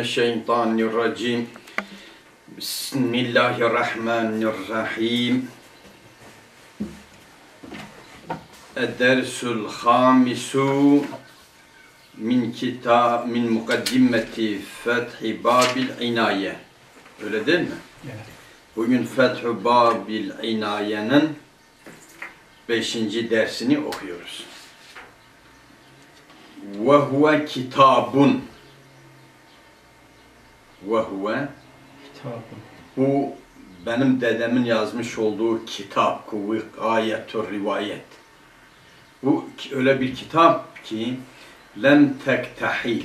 mineşşeytanirracim. Bismillahirrahmanirrahim. Edersul hamisu min kitab min mukaddimeti fethi babil inaye. Öyle değil mi? Evet. Bugün Fethu Babil İnaye'nin beşinci dersini okuyoruz. Ve huve kitabun. Ve huve bu benim dedemin yazmış olduğu kitap Kuvvikayetur Rivayet. Bu öyle bir kitap ki lem tektahil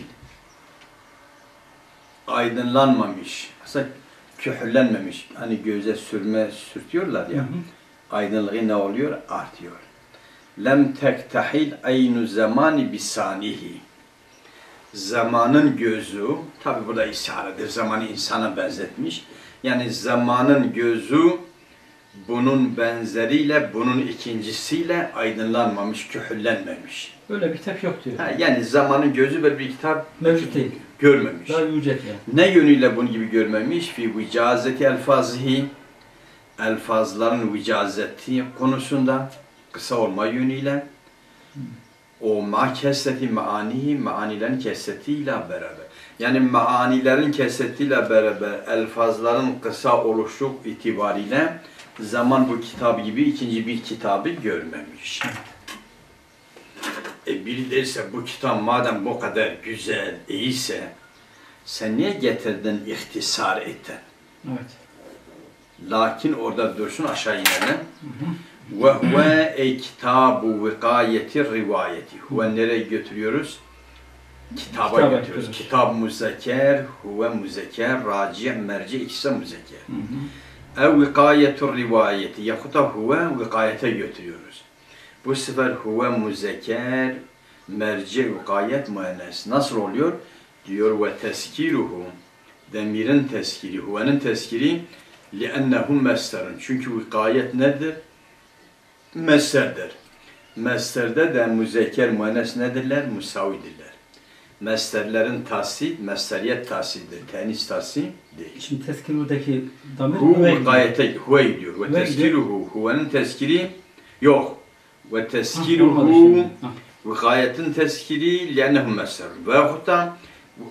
aydınlanmamış. Aslında kühüllenmemiş. Hani göze sürme sürtüyorlar ya. Hı hı. Aydınlığı ne oluyor? Artıyor. Lem tektahil aynu zamani bisanihi. Zamanın gözü, tabi burada isaredir, zamanı insana benzetmiş. Yani zamanın gözü bunun benzeriyle, bunun ikincisiyle aydınlanmamış, kühüllenmemiş. Öyle bir kitap yok diyor. Ha, yani zamanın gözü böyle bir kitap Mevcut değil. görmemiş. Daha yücet yani. Ne yönüyle bunun gibi görmemiş? Fi vicazeti elfazihi elfazların vicazeti konusunda kısa olma yönüyle o ma kesreti maanihi maanilerin kesretiyle beraber yani maanilerin kesretiyle beraber elfazların kısa oluşu itibariyle zaman bu kitabı gibi ikinci bir kitabı görmemiş. E biri derse bu kitap madem bu kadar güzel, iyiyse sen niye getirdin, ihtisar ettin? Evet. Lakin orada dursun aşağı inelim. Ve huve ey kitabu vikayeti rivayeti. Huve nereye götürüyoruz? Kitaba, Kitaba götürüyoruz. götürüyoruz. Kitab müzekker, huve müzekker, raci, merci ikisi hı. Ev vikayetur rivayeti yahut da huve vikayete götürüyoruz. Bu sefer huve müzekker, merci vikayet müennes. Nasıl oluyor? Diyor ve teskiruhu. Demirin teskiri, huvenin teskiri li'ennehu mesterun. Çünkü vikayet nedir? Mesterdir. Mesterde de müzekker müennes nedirler? Musavidirler. Mesterlerin tahsil, mesteriyet tahsildir. Tenis tahsil değil. Şimdi tezkirudaki damir Hu gidiyor. gayete huve gidiyor. Ve Huve teskiruhu. Huvenin teskiri yok. Ve teskiruhu şimdi. Ha. ve gayetin teskiri li'ennehu meser. Ve yahut da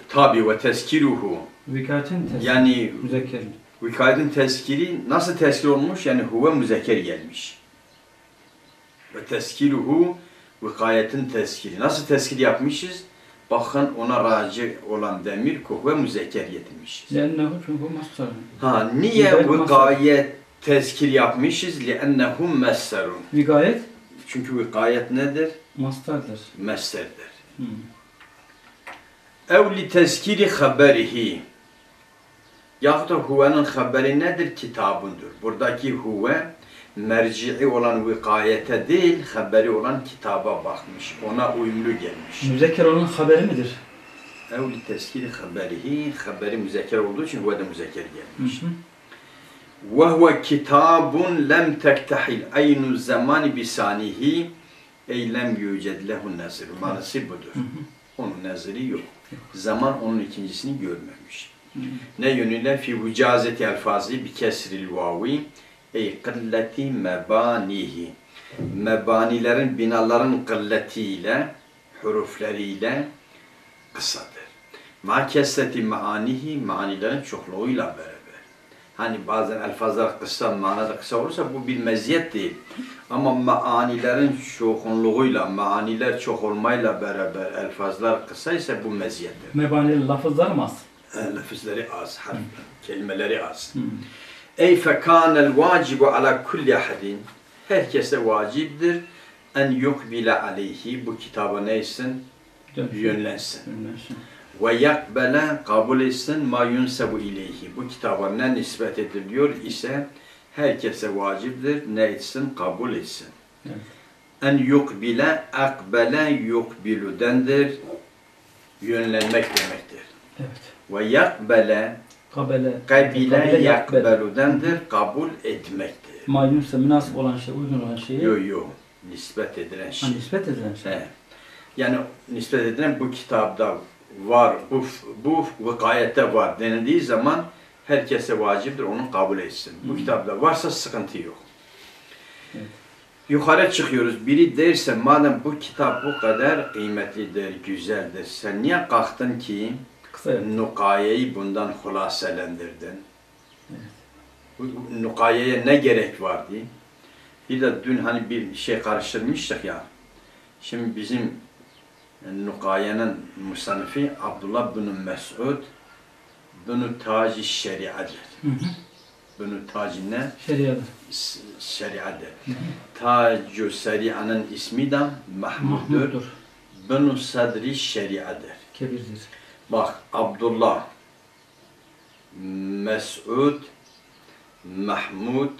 tabi ve teskiruhu. Vikayetin tezkiri. Yani Müzekkerin. vikayetin teskiri nasıl teskir olmuş? Yani huve müzekker gelmiş. Ve teskiluhu vikayetin teskili. Nasıl teskil yapmışız? Bakın ona raci olan demir kohve müzekker yetinmişiz. Lennehu çünkü mastarun. Ha niye vikayet teskil yapmışız? Lennehum messerun. Vikayet? Çünkü vikayet nedir? Mastardır. Messerdir. Hmm. Ev li teskiri haberihi. Yahut da huvenin haberi nedir? Kitabındır. Buradaki huve merci'i olan vikayete değil, haberi olan kitaba bakmış. Ona uyumlu gelmiş. Müzekker onun haberi midir? اَوْ لِتَزْكِرِ خَبَرِهِ Haberi müzekker olduğu için huve de müzekker gelmiş. Hı hı. وَهُوَ كِتَابٌ لَمْ تَكْتَحِلْ اَيْنُ الزَّمَانِ بِسَانِهِ اَيْ لَمْ يُوجَدْ لَهُ النَّزِرُ Manası budur. Onun neziri yok. Zaman onun ikincisini görmemiş. Ne yönüyle? fi vicazeti elfazı bi kesril vavi ey kılleti mebanihi. Mebanilerin, binaların kılletiyle, hurufleriyle kısadır. Ma kesreti maanihi, manilerin çokluğuyla beraber. Hani bazen elfazlar kısa, manada kısa olursa bu bir meziyet değil. Ama maanilerin çoğunluğuyla, maniler çok olmayla beraber elfazlar kısa ise bu meziyettir. Mebaneli lafızlar mı az? E, Lafızları az, harf, kelimeleri az. Hı. Ey fekânel vacibu ala kulli ahadin. Herkese vaciptir en yukbile aleyhi bu kitaba neysin? Yönlensin. Yönlensin. Ve yakbele kabul etsin ma yunsebu ileyhi. Bu kitaba ne nispet ediliyor ise herkese vaciptir ne etsin kabul etsin. Evet. En yukbile akbele yukbiludendir. Yönlenmek demektir. Evet. Ve yakbele Kabele. kabile yakbeludendir. Kabul etmektir. Maymunsa münasip olan şey, uygun olan şeyi Yo yo. Nispet edilen şey. ha, nispet edilen şey. He. Yani nispet edilen bu kitapta var, bu, bu vakayette var denildiği zaman herkese vaciptir onu kabul etsin. Bu kitapta varsa sıkıntı yok. Evet. Yukarı çıkıyoruz. Biri derse madem bu kitap bu kadar kıymetlidir, güzeldir. Sen niye kalktın ki Kısa yap. nukayeyi bundan hulaselendirdin? Bu, bu nukayeye ne gerek vardı? Bir de dün hani bir şey karıştırmıştık ya. Şimdi bizim nukayenin musannifi Abdullah bin Mes'ud bunu taci şeriadır. Hı hı. Bunu taci ne? Şeriadır. Şeriadır. Tacu şerianın ismi de Mahmud'dur. Mahmuddur. Bunu sadri şeriadır. Kebirdir. Bak Abdullah, Mes'ud, Mahmud,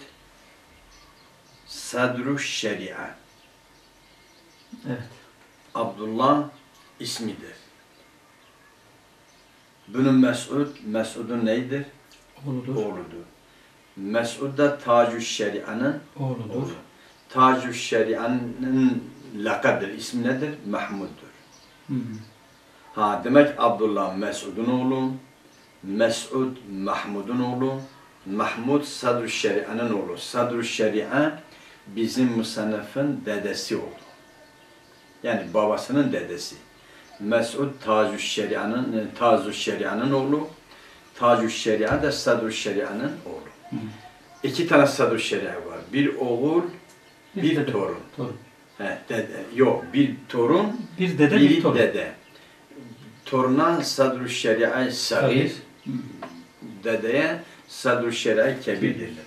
Sadru Şeria. Evet. Abdullah ismidir. Bunun Mes'ud, Mes'ud'un neydir? Oğludur. Oğludur. Mes'ud da Tacu Şeria'nın Oğludur. oğlu. Tacu Şeria'nın lakadır. İsmi nedir? Mahmud'dur. Hı hı. Ha demek Abdullah Mesud'un oğlu, Mesud Mahmud'un oğlu, Mahmud Sadr Şeria'nın oğlu. Sadr Şeria bizim musannefin dedesi oldu. Yani babasının dedesi. Mesud Tacu Şeria'nın Tacu Şeria'nın oğlu. Tacu Şeria da Sadr Şeria'nın oğlu. Hı. İki tane Sadr Şeria var. Bir oğul, bir dede. torun. Torun. He, dede. Yok, bir torun, Bir dede biri bir torun. dede. Toruna sadru şeria sagir, dedeye sadru şeria kebir derler.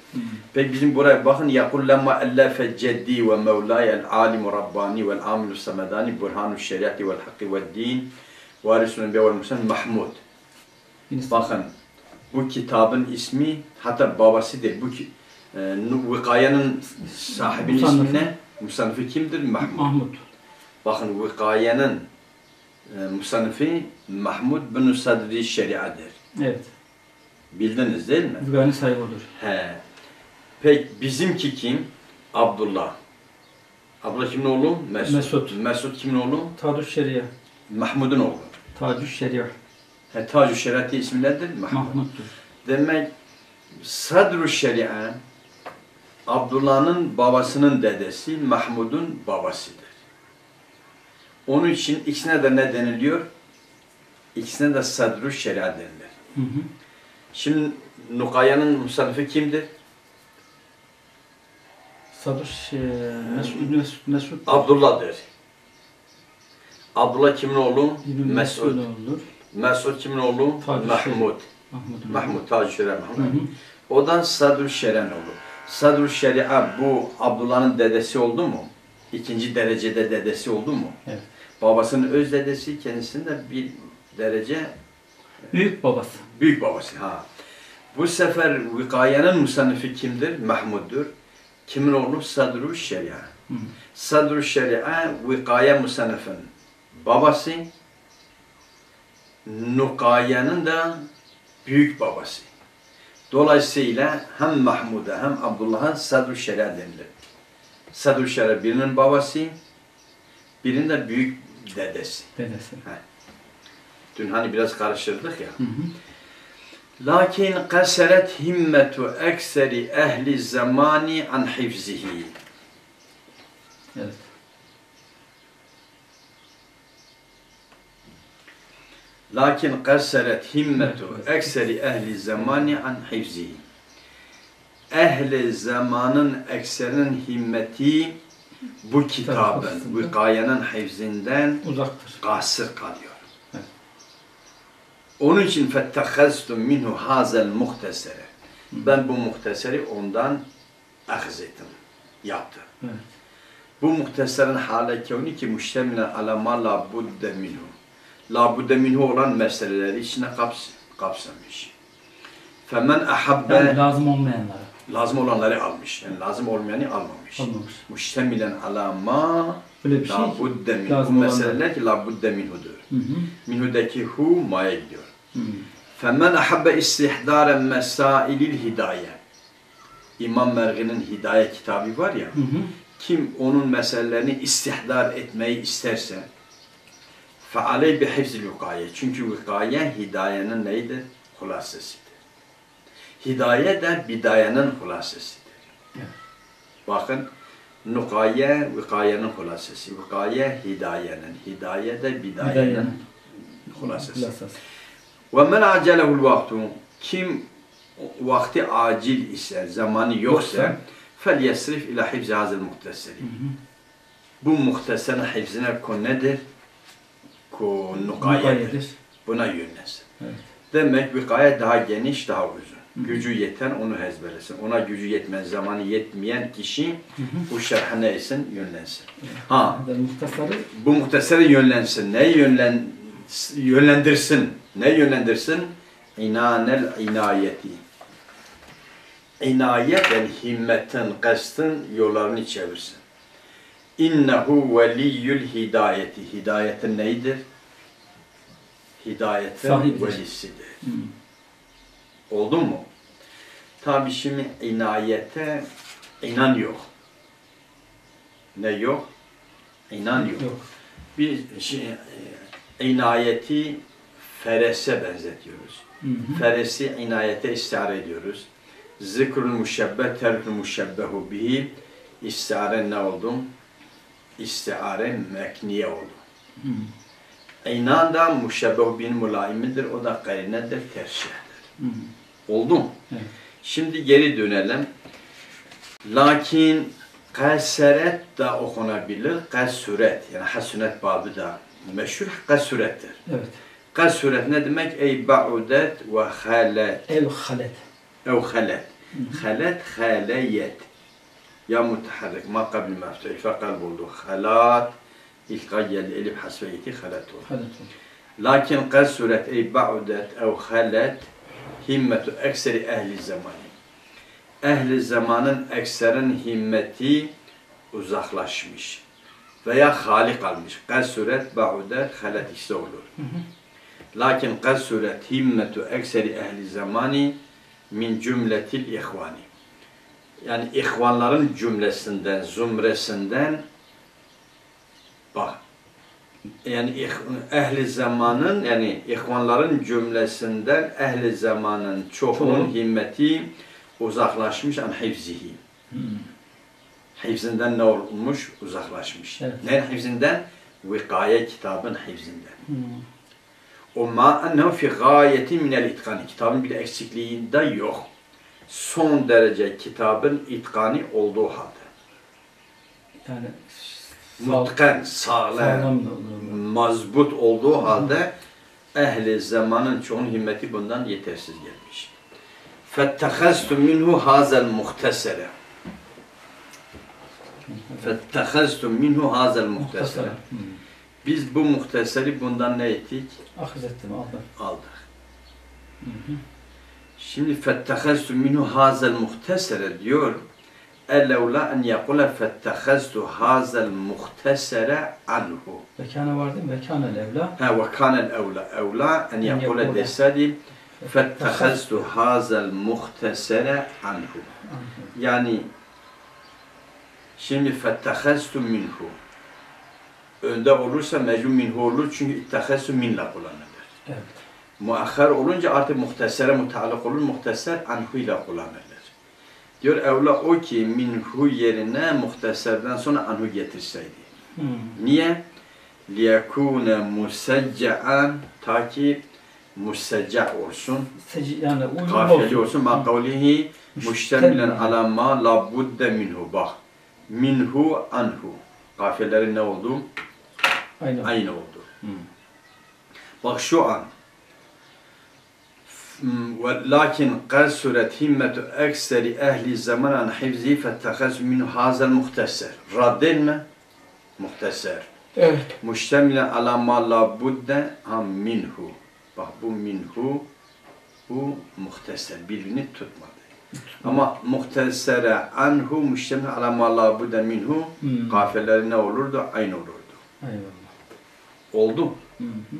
Peki bizim buraya bakın yakul lemma ellefe ceddi ve mevlaya el alimu rabbani vel amilu samedani burhanu şeriati vel hakkı vel din varisunun bevel musen Mahmud. Bakın bu kitabın ismi hatta babası değil. Bu e, vikayenin sahibinin ismi ne? Musannifi kimdir? Mahmud. Bakın vikayenin musannifi Mahmud bin Sadri Şeria'dır. Evet. Bildiniz değil mi? Güvenli sahibi odur. He. Peki bizimki kim? Abdullah. Abdullah kimin oğlu? Mesud. Mesud. Mesud kimin oğlu? Taduş Şeria. Mahmud'un oğlu. Tacuş Şeria. He, Tacu Şeriatı ismi nedir? Mahmud. Mahmud'dur. Demek Sadru Şeria Abdullah'ın babasının dedesi Mahmud'un babasıdır. Onun için ikisine de ne deniliyor? İkisine de Sadru Şeria denilir. Hı hı. Şimdi Nukaya'nın musannifi kimdir? Saduş e, Mesud Mesud Mesud. Abdullah'dır. Abdullah kimin oğlu? Mesud. Mesud kimin oğlu? Mahmud. Mahmud. Şeria Hı Mahmud. hı. O da Sadr Şeren oldu. Sadr Şeria bu Abdullah'ın dedesi oldu mu? İkinci derecede dedesi oldu mu? Evet. Babasının öz dedesi kendisinin de bir derece Büyük babası. büyük babası. Ha. Bu sefer vikayenin musannifi kimdir? Mahmud'dur. Kimin oğlu? Sadr Şeria. Hı hı. Sadr Şeria vikaye musannifin babası. Nukaye'nin de büyük babası. Dolayısıyla hem Mahmud'a hem Abdullah'a Sadr Şeria denilir. Sadr Şeria birinin babası, birinin de büyük dedesi. Dedesi. Dün hani biraz karıştırdık ya. Hı hı. Lakin kaseret himmetu ekseri ehli zamani an hifzihi. Evet. Lakin kaseret himmetu ekseri ehli zamani an hifzihi. Ehli zamanın ekserinin himmeti bu kitabın, aslında. vikayenin hifzinden Uzaktır. kasır kalıyor. Evet. Onun için fettehaztum minhu hazel muhtesere. Ben bu muhteseri ondan ahz ettim, yaptım. Evet. Bu muhteserin hale kevni ki müştemilen ala ma la budde minhu. La budde minhu olan meseleleri içine kaps kapsamış. Femen ahabbe Yani lazım olmayanlara lazım olanları almış. Yani lazım olmayanı almamış. Almamış. Müştemilen ala ma Böyle bir şey la ki. budde minhu. Bu lazım olanlar. meseleler ki la budde minhudur. Hı hı. Minhudaki hu ma'ya gidiyor. Hı. فَمَنْ أَحَبَّ اِسْتِحْدَارًا مَسَائِلِ الْهِدَايَةِ İmam Mergi'nin Hidaye kitabı var ya, Hı hı. kim onun meselelerini istihdar etmeyi isterse Fealey bi hifzil vikaye. Çünkü vikaye hidayenin neydir? Hulasesidir. Hidaye de bidayenin hulasesidir. Evet. Bakın nukaye vikayenin hulasesi. Vikaye hidayenin. Hidaye de bidayenin hulasesi. Hulasası. Ve men acelehul vaktu kim vakti acil ise, zamanı yoksa fel yesrif ila hifzi hazil muhteseri. Bu muhteserin hifzine konu nedir? Ku nukayedir. Buna yönlensin. Evet. Demek vikaye daha geniş, daha uzun. Gücü yeten onu ezberlesin. Ona gücü yetmez, zamanı yetmeyen kişi bu şerhe ne etsin? Yönlensin. Ha, bu muhtesere yönlensin. Ne yönlen, yönlendirsin? Ne yönlendirsin? İnanel inayeti. İnayet yani himmetin, kastın yollarını çevirsin. İnnehu veliyyül hidayeti. Hidayetin neydir? Hidayetin velisidir. hı. Oldu mu? Tabi şimdi inayete inan yok. Ne yok? İnan yok. yok. Bir şey, e, inayeti ferese benzetiyoruz. Hı hı. Feresi inayete istihare ediyoruz. Zikrul müşebbeh terkül müşebbehu bihi istihare ne oldu? İstihare mekniye oldu. Hı. İnan da müşebbehu bin mulaimidir. O da karinedir, terşihdir. Hı hı. Oldu mu? Evet. Şimdi geri dönelim. Lakin kaseret da okunabilir. Kasüret yani hasunet babı da meşhur kasürettir. Evet. Kasüret ne demek? Ey ba'udet ve halet. El halet. Ev halet. Halet haleyet. Ya mutaharrik ma qabl meftuh. Fakal buldu. Halat. İlka geldi elif oldu. Halet olur. Lakin kasüret ey ba'udet ev halet himmetu ekseri ehli zamanı. Ehli zamanın ekserin himmeti uzaklaşmış veya hali kalmış. Kasüret, ba'udet, halet işte olur. Lakin kasüret himmetu ekseri ehli zamani min cümletil ihvani. Yani ihvanların cümlesinden, zümresinden bak yani ehli zamanın yani ihvanların cümlesinden ehli zamanın çoğunun Çoğu. himmeti uzaklaşmış an hifzihi. Hı. Hifzinden ne olmuş? Uzaklaşmış. Evet. Ne hifzinden? Vikaye kitabın hifzinden. Hı. O ma ennehu fi gayeti minel itkani. Kitabın bir eksikliğinde yok. Son derece kitabın itkani olduğu halde. Yani Mutkan, sağlam, sağlam da olur mazbut olduğu halde ehli zamanın çoğun himmeti bundan yetersiz gelmiş. فَاتَّخَزْتُ مِنْهُ هَذَا الْمُخْتَسَرَ فَاتَّخَزْتُ مِنْهُ هَذَا الْمُخْتَسَرَ Muhtasar. Hı. Biz bu muhteseri bundan ne ettik? Ahız ettim aldım. Aldık. Hı hı. Şimdi فَاتَّخَزْتُ مِنْهُ هَذَا الْمُخْتَسَرَ diyor. اَلَوْلَا اَنْ يَقُولَ فَاتَّخَزْتُ هَذَا الْمُخْتَسَرَ عَنْهُ değil mi? Vekâne levla. Ha وكان الأولى أولى أن أن يقول الدسادي فاتخذت هذا المختصر عنه yani şimdi fettehestu minhu önde olursa mecnun minhu olur çünkü ittehestu minle kullanılır. Evet. Muahhar olunca artık muhtesere mutalak olur, muhteser anhu ile kullanılır. Diyor evla o ki minhu yerine muhteserden sonra anhu getirseydi. Hı. Niye? liyekune museccaen ta ki musecca olsun, yani kafiyeli olsun. Ma kavlihi müştemilen ala ma la budde minhu. Bak, minhu anhu. Kafiyelerin ne oldu? Aynen. Aynı oldu. Hı. Bak şu an ولكن قصرت همة أكثر أهل الزمان عن حفظه فاتخذ منه هذا المختصر ردين mi? Muhtasar. Evet. Müştemilen ala ma la budde ha minhu. Bak bu minhu bu muhteser. Birbirini tutmadı. Ama muhtesere anhu müştemil ala ma la budde minhu Hmm. kafeleri ne olurdu? Aynı olurdu. Eyvallah. Oldu. Hı hı.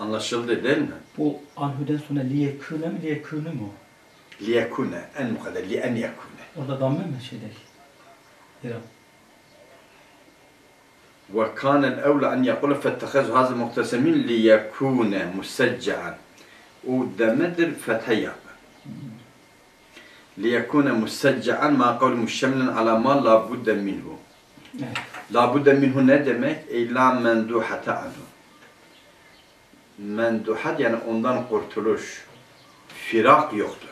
Anlaşıldı değil mi? Bu anhüden sonra liyekûne mi liyekûnü mü? o? Liyekune en mukadder li en yekune. Orada damme mi şeydeki? İrem. وكان الأولى أن يقول فاتخذ هذا المقتسم ليكون مسجعا ودمدر فتيا ليكون مسجعا ما قول مشتملا على ما لا بد منه Evet. La budde minhu ne demek? Menduhat yani ondan kurtuluş, firak yoktur.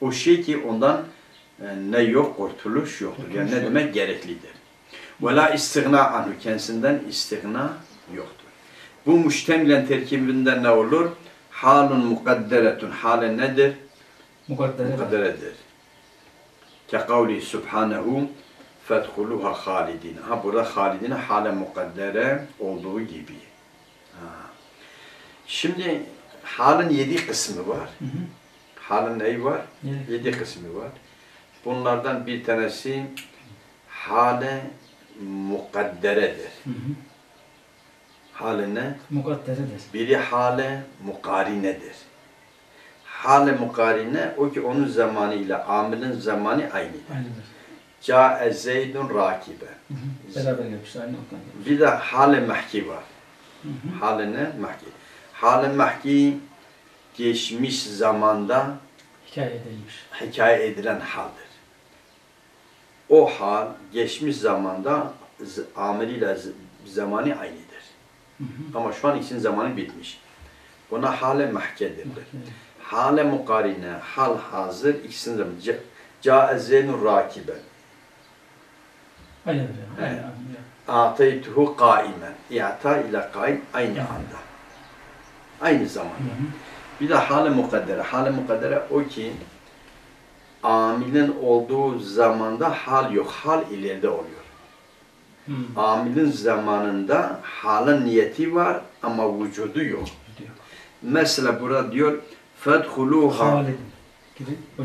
O şey ki ondan e, ne yok, kurtuluş yoktur. Yani ne demek? Gereklidir. Ve la istigna anhu. Kendisinden istigna yoktur. Bu müştemilen terkibinde ne olur? Halun mukadderetun. Hale nedir? Mukaddere. mukadderedir. Ke kavli subhanehu fedhuluha halidin. Ha burada halidin hale mukaddere olduğu gibi. Ha. Şimdi halin yedi kısmı var. Hı hı. Halin neyi var? Yedi. Yedi kısmı var. Bunlardan bir tanesi hale mukadderedir. Hı hı. Hale ne? Mukadderedir. Biri hale mukarinedir. Hale mukarine o ki onun zamanı ile amilin zamanı aynıdır. Aynıdır. Ca'e zeydun rakibe. Beraber gelmiş. Bir de hale mahki var. Hı hı. Hale ne? Mahki. Hale mahki geçmiş zamanda Hikaye edilmiş. hikaye edilen haldir. O hal geçmiş zamanda ameliyle z- zamanı aynıdır. Hı hı. Ama şu an ikisinin zamanı bitmiş. Buna hale mahke denilir. Evet. Hale mukarine, hal hazır ikisinin zamanı. Ce- Ca'e zeynun rakiben. Aynı. aynı. Ateytuhu kaimen. İ'ta ile kaim aynı anda. Aynı zaman. Hı hı. Bir de hale mukaddere. Hale mukaddere o ki amilin olduğu zamanda hal yok. Hal ileride oluyor. Hı. Amilin zamanında halın niyeti var ama vücudu yok. Diyor. Mesela burada diyor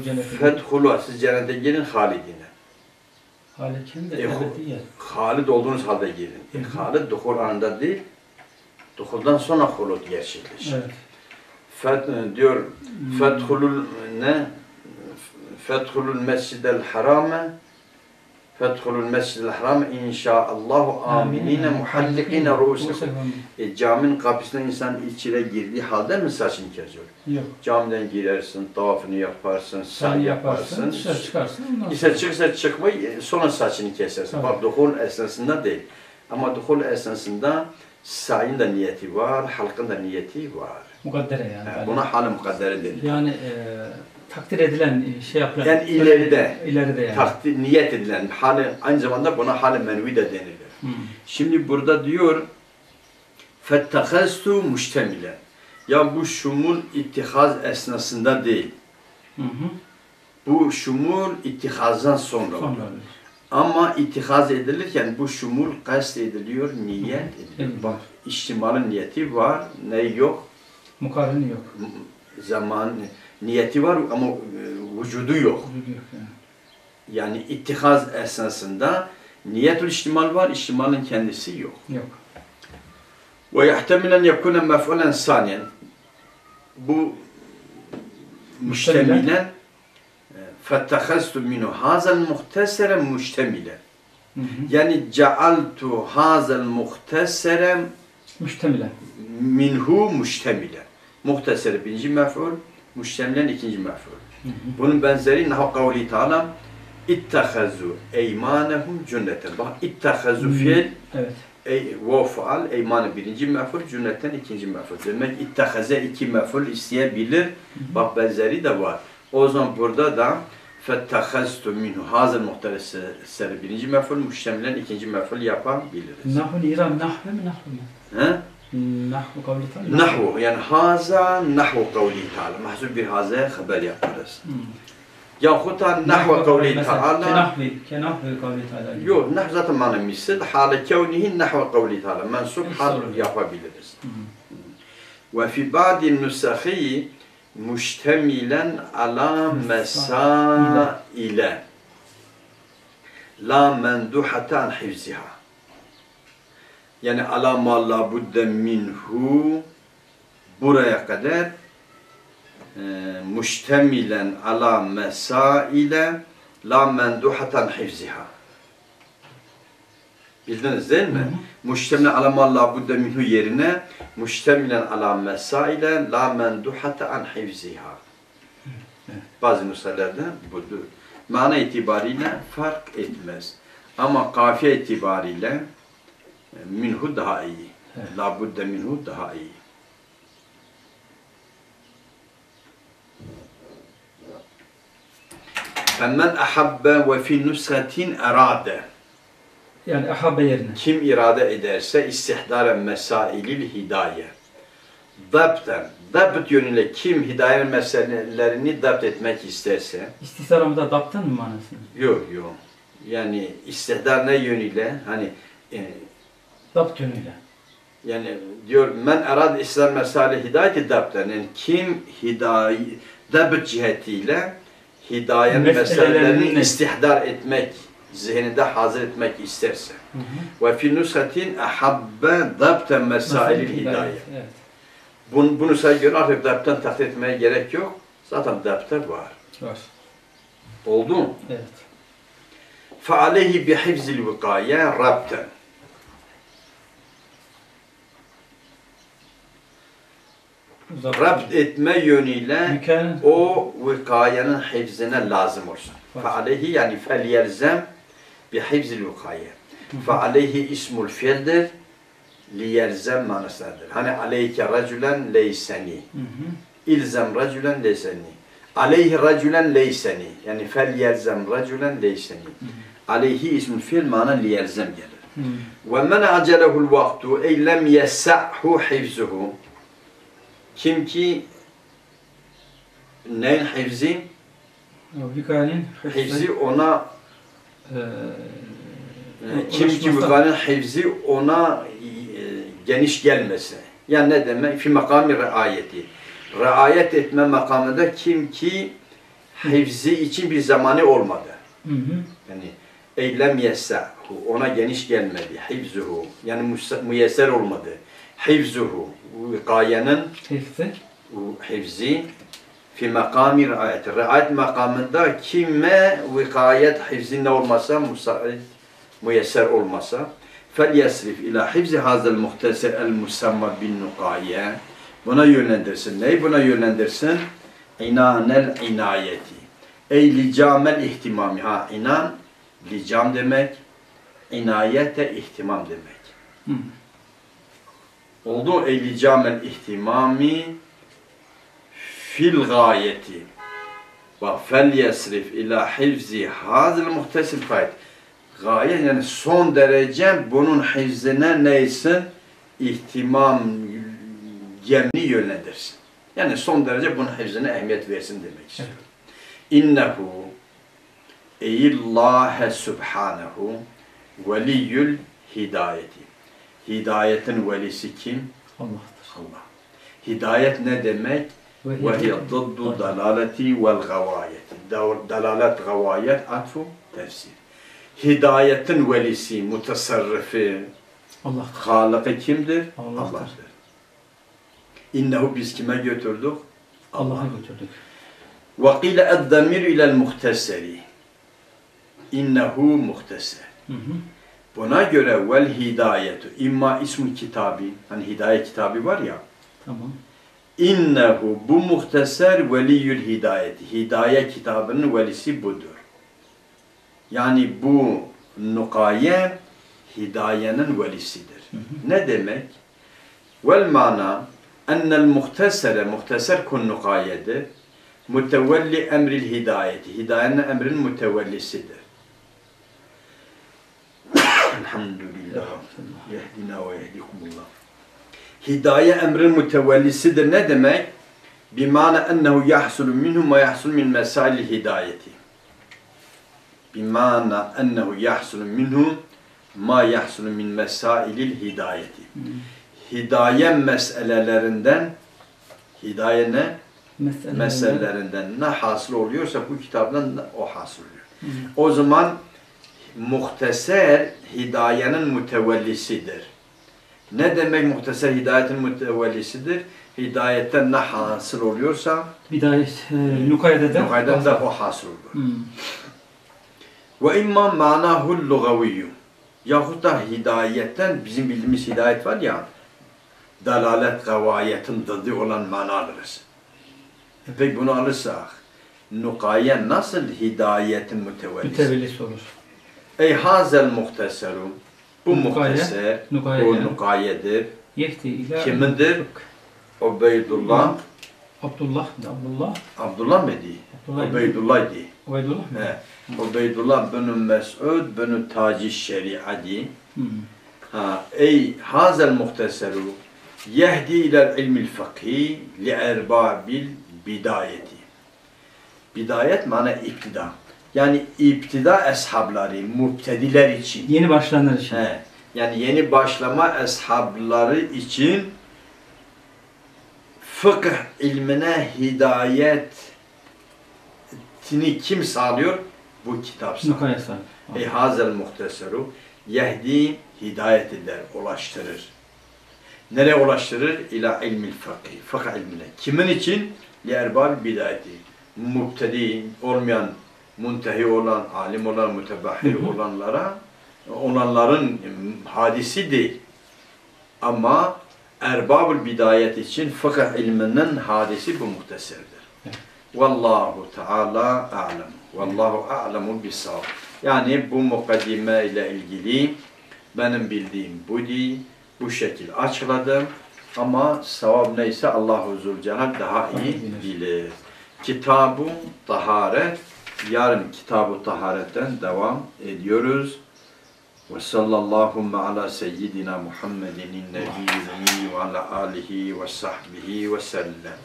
cennete. fedhuluha siz cennete girin halidine. Halid kim de E. Halid olduğunuz halde girin. E. Halid duhul anında değil, duhuldan sonra hulut gerçekleşir. Evet. Fed, diyor fedhulul ne? Fedhulul mescidel harame Fedhulul mescidel harame inşaallahu aminine muhallikine ruusekum. E, caminin kapısına insan içine girdiği halde mi saçını kesiyor? Yok. Camiden girersin, tavafını yaparsın, Sen yaparsın, yaparsın. dışarı çıkarsın. Ondan İse çıksa çıkmayı sonra saçını kesersin. Tabii. Bak duhul esnasında değil. Ama duhul esnasında sayın da niyeti var, halkın da niyeti var. Mukaddere yani. Yani Yani, buna hal mukaddere denir. yani e, takdir edilen e, şey yapılan. Yani ileride. İleride yani. Takdir, niyet edilen hali, aynı zamanda buna hal menvi de denilir. Hı. Şimdi burada diyor فَاتَّخَزْتُ müştemile. Ya bu şumul ittihaz esnasında değil. Hı hı. Bu şumul ittihazdan sonra olur. Sonra. Ama ittihaz edilirken bu şumul kast ediliyor, niyet ediliyor. Bak içtimalın niyeti var, ne yok? Mukarrini yok. Zaman niyeti var ama e, vücudu yok. Vücudu yok yani. Yani ittihaz esnasında niyetül içtimal var, içtimalın kendisi yok. Yok. Ve yahtemilen yekune mef'ulen saniyen. Bu müştemilen فَاتَّخَزْتُ مِنُ هَذَا الْمُخْتَسَرَ مُشْتَمِلًا Hı hı. Yani cealtu hazel muhtesere Müştemilen. minhu müştemilen. Muhtesere birinci mef'ul, müştemilen ikinci mef'ul. Hı hı. Bunun benzeri nahu kavli ta'ala ittehazu eymanehum cünneten. Bak ittehazu Hı. fiil Evet. ey, ve faal eymanı birinci mef'ul, cünnetten ikinci mef'ul. Demek ittehaze iki mef'ul isteyebilir. Bak benzeri de var. O zaman burada da فاتخذت من هذا المختل السر birinci مفعول مشتملا ikinci مفعول yapan biliriz. نحو نيران نحو من نحو. نحو قولي تعالى. نحو يعني هذا نحو قولي تعالى محسوب بهذا خبر يقرس. يا خوتا نحو قولي تعالى. كنحو كنحو قولي تعالى. يو نحو ذات معنى مثل حال كونه نحو قولي تعالى منصوب حال يقرس. وفي بعض النسخ müştemilen ala mesaile. La menduhatan hifziha. Yani ala ma la budde minhu buraya kadar e, müştemilen ala mesaile la menduhatan hifziha. Bildiniz değil mi? Hı hı. Müştemile ala ma la budde minhu yerine müştemilen ala mesaile la menduhate an hifziha. Evet. Bazı nüshelerde budur. Mana itibariyle fark etmez. Ama kafiye itibariyle e, minhu daha iyi. Evet. La budde minhu daha iyi. فَمَنْ أَحَبَّ وَفِي نُسْخَةٍ اَرَادَ yani ahabbe yerine. Kim irade ederse istihdaren mesailil hidaye. Dabten, dabt yönüyle kim hidaye meselelerini dapt etmek isterse, İstihsaramda daptan mı manasını? yok yok. Yani istihdar ne yönüyle, hani e, Dapt yönüyle. yani diyor men erad İslam mesale hidayeti dabten. Yani kim hidaye, dabt cihetiyle hidayenin meselelerini istihdar etmek, zihninde hazır etmek isterse. Hı hı. Ve fi nushatin ahabbe dabten mesailil Mesele hidaye. Evet. Bunu, bunu say göre artık dabten takdir etmeye gerek yok. Zaten dabte var. Var. Oldu mu? Evet. فَعَلَيْهِ بِحِفْزِ الْوِقَايَ رَبْتًا Uzak. Rabt etme yönüyle Mükemmel. o vikayenin hifzine lazım olsun. Var. فَعَلَيْهِ bi hifzil vukaye. Fe aleyhi ismul fiildir liyelzem manasındadır. Hani aleyke racülen leyseni. İlzem racülen leyseni. Aleyhi racülen leyseni. Yani fel yelzem racülen leyseni. Aleyhi ismul fiil mana liyelzem gelir. Ve men acelehul vaktu ey lem yessa'hu hifzuhu. Kim ki neyin hifzi? Hifzi ona e, kim ki vikayenin hifzi ona e, geniş gelmesi. Yani ne demek? Fi makami riayeti. Riayet etme makamında kim ki hifzi için bir zamanı olmadı. Hı hı. Yani eylem yessa'hu ona geniş gelmedi. Hifzuhu yani müyesser olmadı. Hifzuhu vikayenin Hifzi. bu hifzi fi makami riayet. Riayet makamında kime vikayet hifzinde olmasa, müsait, müyesser olmasa hifzi hazel muhtesir el musamma bin nukaye buna yönlendirsin. Neyi buna yönlendirsin? İnanel inayeti. Ey licamel ihtimami. Ha inan, licam demek, inayete ihtimam demek. Hı. Oldu ey licamel ihtimami fil gayeti. Bak fel yesrif ila hifzi hazil muhtesil fayet. Gaye yani son derece bunun hifzine neysin? İhtimam yemni yönlendirsin. Yani son derece bunun hifzine ehemmiyet versin demek istiyor. İnnehu eyyillâhe subhanehu veliyyül hidayeti. Hidayetin velisi kim? Allah'tır. Allah. Hidayet ne demek? وهي ضد الدلالة والغواية دلالة غواية عطف تفسير هداية velisi mutasarrıfı Allah Halık'ı kimdir? Allah'tır. Allah'tır. İnnehu biz kime götürdük? Allah'a götürdük. Ve qile ed-damir ilel muhteseri. İnnehu muhteser. Buna göre vel hidayetu. İmma ismi kitabi. Hani hidayet kitabı var ya. Tamam. İnnehu bu muhteser veliyül hidayeti hidaye kitabının velisi budur. Yani bu nukaye hidayenin velisidir. Hı hı. Ne demek? Vel mana ennel muhtesere muhteser kun nukayedir. Mutevelli emril hidayeti. Hidayenin emrin mutevellisidir. Elhamdülillah. Yehdina ve yehdikumullah. Hidaye emrin mutevellisidir. Ne demek? Bimana ennehu yahsulu minhu ma yahsul min mesail hidayeti. Bimana ennehu yahsulu minhu ma yahsulu min mesailil hidayeti. Hidaye meselelerinden hidaye ne? Mesele. meselelerinden ne hasıl oluyorsa bu kitaptan o hasıl oluyor. Hı. O zaman muhteser hidayenin mütevellisidir. Ne demek muhteser hidayetin mütevellisidir? Hidayetten ne hasıl oluyorsa Bidayet. E, Nukayede de. yukarıdan da o hasıl olur. Hı. Ve imma manahu lugaviyyu. Yahut da hidayetten bizim bildiğimiz hidayet var ya dalalet gavayetin dadı olan mana alırız. E Peki bunu alırsak nukaye nasıl hidayetin mütevellisi? Mütevellisi olur. Ey hazel muhteseru bu o yani. nukayedir. Kimindir? Ubeydullah Abdullah, Abdullah, Abdullah mı di? Ubeydullah di. Ubeydullah mı? Ubeydullah bin Mes'ud bin Taci Şeria di. Ha, ey hazel muhteseru yehdi ilel ilmil fıkhi li erbabil bidayeti. Bidayet mana iktida. Yani iptida eshabları, mubtediler için. Yeni başlayanlar için. He, yani yeni başlama eshabları için fıkıh ilmine hidayetini kim sağlıyor? Bu kitap sağlıyor. Ey hazel muhteseru yehdi hidayet eder, ulaştırır. Nereye ulaştırır? İla ilmil fıkhi, fıkıh ilmine. Kimin için? Li erbab bidayeti. Mubtedi olmayan, muntehi olan, alim olan, hı. olanlara, olanların hadisi değil. Ama erbabul bidayet için fıkıh ilminin hadisi bu muhteserdir. Evet. Vallahu Teala a'lem. Vallahu a'lemu bisavab. Yani bu mukaddime ile ilgili benim bildiğim bu değil. Bu şekil açıkladım. Ama sevap neyse Allah Zülcelal daha iyi bilir. Kitab-ı Taharet yarın Kitab-ı Taharet'ten devam ediyoruz. Ve sallallahu ala seyyidina Muhammedin nebiyyil ve ala alihi ve sahbihi ve sellem.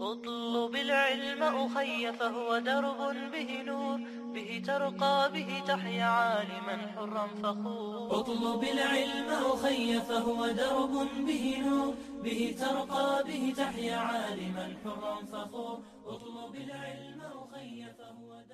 اطلب العلم أخي فهو درب به نور به ترقى به تحيا عالما حرا فخور. اطلب العلم أخي فهو درب به نور. به ترقى به تحيا عالما حرا فخور. اطلب العلم أخي فهو درب